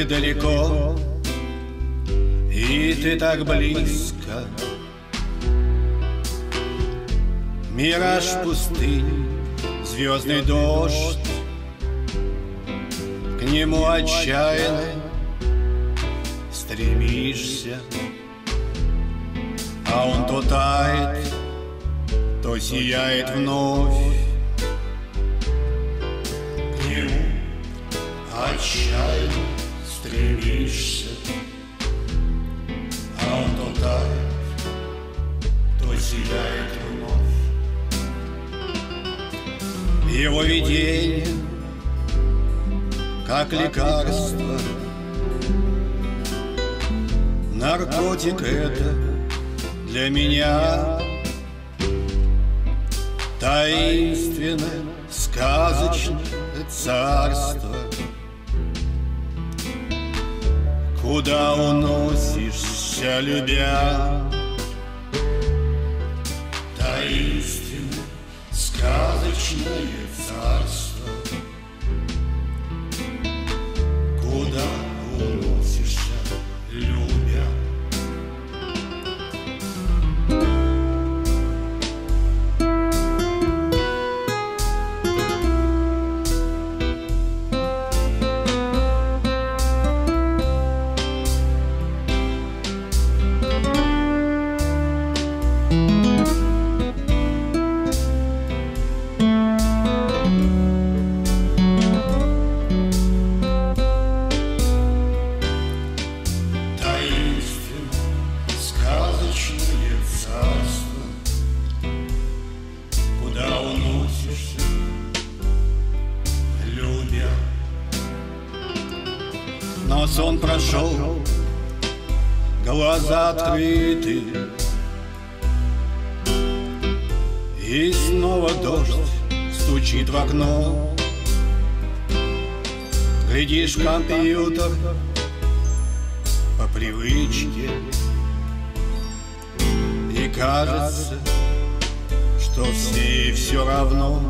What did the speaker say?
Ты далеко, и ты так близко. Мираж пустынь, звездный дождь К нему отчаянно стремишься. А он то тает, то сияет вновь. К нему отчаянно стремишься А он то тает, то сияет вновь Его видение, как лекарство Наркотик это для меня. Таинственное, сказочное царство Куда уносишься, любя? Таинственное, Но сон прошел, глаза открыты. И снова дождь стучит в окно. Глядишь в компьютер по привычке. И кажется, что все все равно